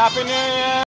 Happy New Year!